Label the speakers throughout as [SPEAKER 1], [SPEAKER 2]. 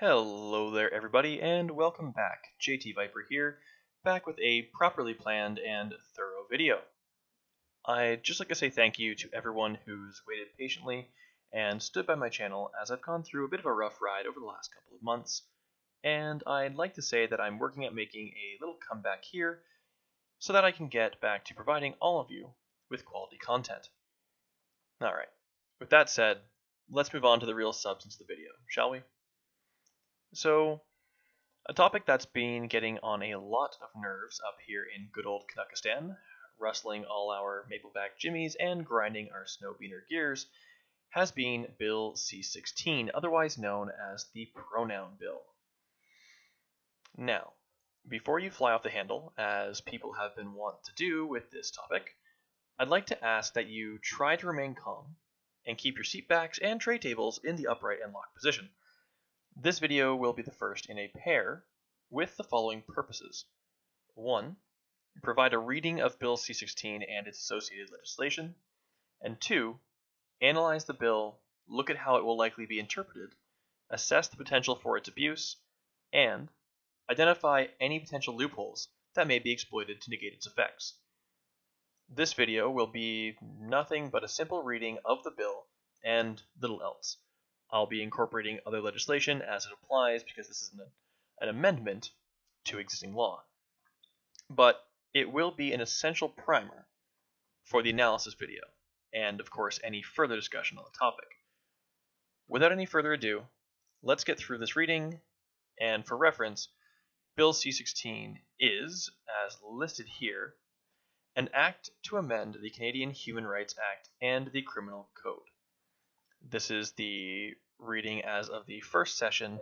[SPEAKER 1] Hello there, everybody, and welcome back. JT Viper here, back with a properly planned and thorough video. I'd just like to say thank you to everyone who's waited patiently and stood by my channel as I've gone through a bit of a rough ride over the last couple of months, and I'd like to say that I'm working at making a little comeback here so that I can get back to providing all of you with quality content. Alright, with that said, let's move on to the real substance of the video, shall we? So, a topic that's been getting on a lot of nerves up here in good old Canuckistan, rustling all our Mapleback jimmies and grinding our Snowbeaner gears, has been Bill C-16, otherwise known as the Pronoun Bill. Now, before you fly off the handle, as people have been wont to do with this topic, I'd like to ask that you try to remain calm and keep your seat backs and tray tables in the upright and locked position. This video will be the first in a pair with the following purposes. 1. Provide a reading of Bill C-16 and its associated legislation. And 2. Analyze the bill, look at how it will likely be interpreted, assess the potential for its abuse, and identify any potential loopholes that may be exploited to negate its effects. This video will be nothing but a simple reading of the bill and little else. I'll be incorporating other legislation as it applies because this is an, an amendment to existing law. But it will be an essential primer for the analysis video, and of course any further discussion on the topic. Without any further ado, let's get through this reading, and for reference, Bill C-16 is, as listed here, an act to amend the Canadian Human Rights Act and the Criminal Code. This is the reading as of the first session,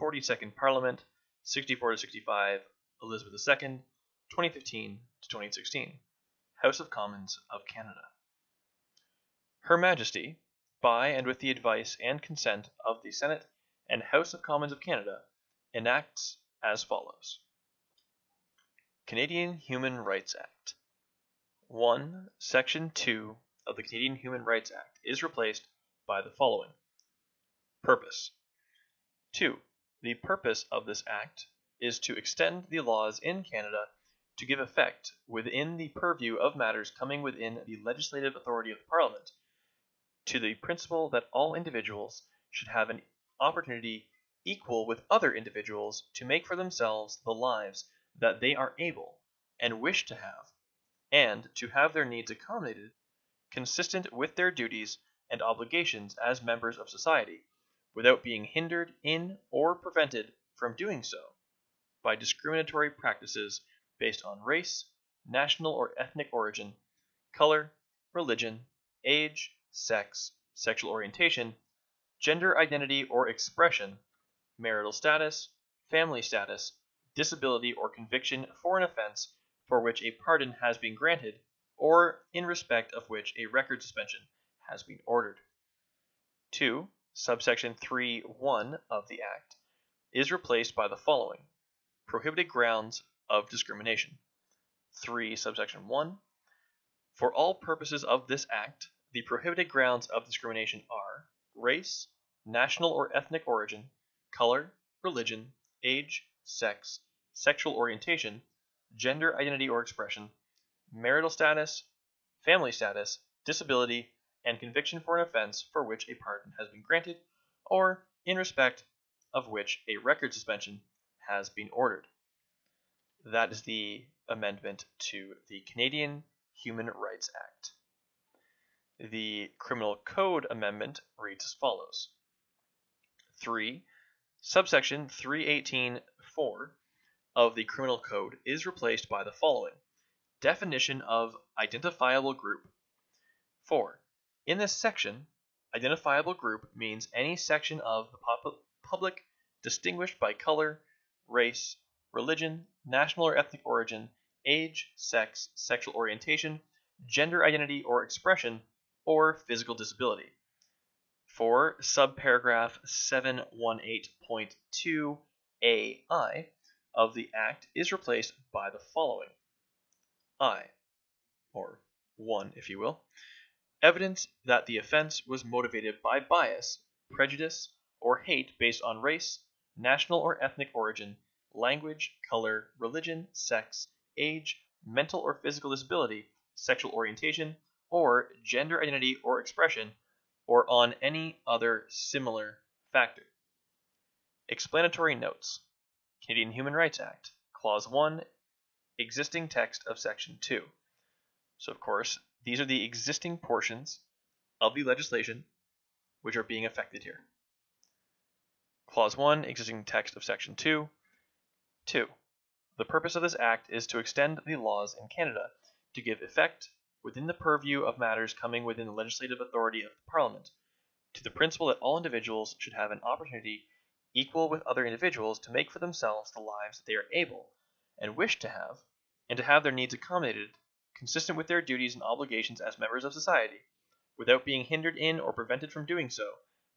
[SPEAKER 1] 42nd Parliament, 64 to 65, Elizabeth II, 2015 to 2016, House of Commons of Canada. Her Majesty, by and with the advice and consent of the Senate and House of Commons of Canada, enacts as follows Canadian Human Rights Act. 1. Section 2 of the Canadian Human Rights Act is replaced by the following Purpose 2. The purpose of this Act is to extend the laws in Canada to give effect, within the purview of matters coming within the legislative authority of the Parliament, to the principle that all individuals should have an opportunity equal with other individuals to make for themselves the lives that they are able and wish to have and to have their needs accommodated consistent with their duties and obligations as members of society, without being hindered in or prevented from doing so by discriminatory practices based on race, national or ethnic origin, color, religion, age, sex, sexual orientation, gender identity or expression, marital status, family status, disability or conviction for an offense for which a pardon has been granted, or in respect of which a record suspension has been ordered. 2. Subsection 3 1 of the Act is replaced by the following Prohibited grounds of discrimination. 3. Subsection 1 For all purposes of this Act, the prohibited grounds of discrimination are race, national or ethnic origin, color, religion, age, sex, sexual orientation, gender identity or expression, marital status, family status, disability, and conviction for an offense for which a pardon has been granted, or in respect of which a record suspension has been ordered. That is the amendment to the Canadian Human Rights Act. The Criminal Code Amendment reads as follows 3. Subsection 318.4 of the Criminal Code is replaced by the following Definition of identifiable group. 4. In this section, identifiable group means any section of the public distinguished by color, race, religion, national or ethnic origin, age, sex, sexual orientation, gender identity or expression, or physical disability. For Subparagraph 718.2 AI of the Act is replaced by the following I, or 1, if you will, evidence that the offense was motivated by bias, prejudice, or hate based on race, national or ethnic origin, language, color, religion, sex, age, mental or physical disability, sexual orientation, or gender identity or expression, or on any other similar factor. Explanatory notes Canadian Human Rights Act, Clause 1, existing text of Section 2. So, of course, these are the existing portions of the legislation which are being affected here. Clause 1, existing text of Section 2. 2. The purpose of this Act is to extend the laws in Canada to give effect, within the purview of matters coming within the legislative authority of the Parliament, to the principle that all individuals should have an opportunity equal with other individuals to make for themselves the lives that they are able and wish to have, and to have their needs accommodated consistent with their duties and obligations as members of society, without being hindered in or prevented from doing so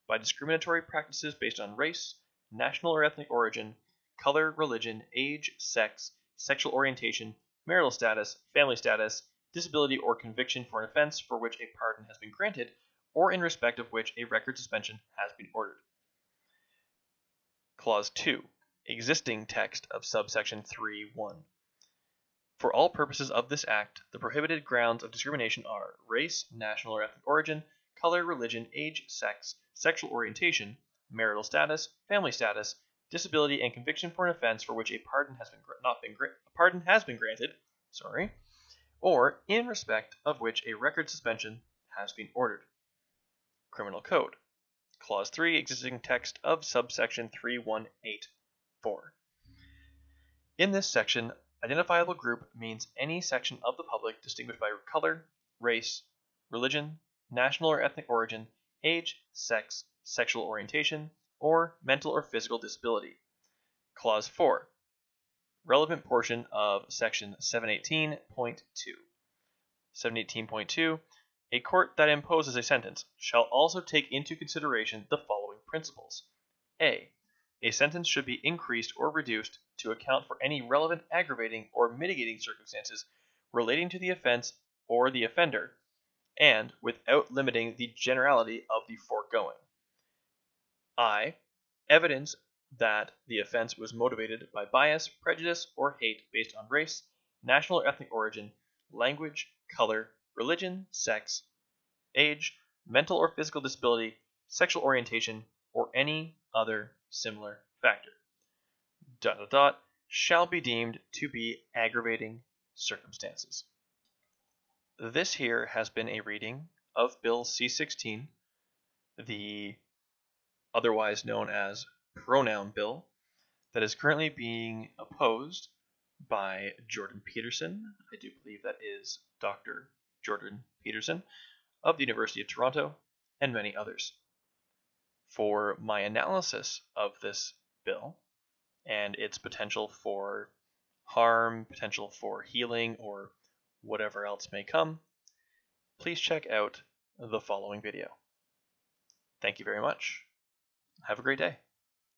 [SPEAKER 1] by discriminatory practices based on race, national or ethnic origin, color, religion, age, sex, sexual orientation, marital status, family status, disability, or conviction for an offense for which a pardon has been granted, or in respect of which a record suspension has been ordered. Clause 2. Existing text of subsection 3 1. For all purposes of this Act, the prohibited grounds of discrimination are race, national or ethnic origin, color, religion, age, sex, sexual orientation, marital status, family status, disability, and conviction for an offense for which a pardon has been not been a pardon has been granted, sorry, or in respect of which a record suspension has been ordered. Criminal Code. Clause 3, existing text of subsection 3184. In this section, identifiable group means any section of the public distinguished by color, race, religion, national or ethnic origin, age, sex, sexual orientation, or mental or physical disability. Clause 4. Relevant portion of section 718.2. 718.2 a court that imposes a sentence shall also take into consideration the following principles. A. A sentence should be increased or reduced to account for any relevant aggravating or mitigating circumstances relating to the offense or the offender, and without limiting the generality of the foregoing. I. Evidence that the offense was motivated by bias, prejudice, or hate based on race, national or ethnic origin, language, color, religion, sex, age, mental or physical disability, sexual orientation, or any other similar factor. Dot, dot, dot, shall be deemed to be aggravating circumstances. This here has been a reading of Bill C-16, the otherwise known as pronoun bill, that is currently being opposed by Jordan Peterson. I do believe that is Dr. Jordan Peterson of the University of Toronto, and many others. For my analysis of this bill and its potential for harm, potential for healing, or whatever else may come, please check out the following video. Thank you very much. Have a great day.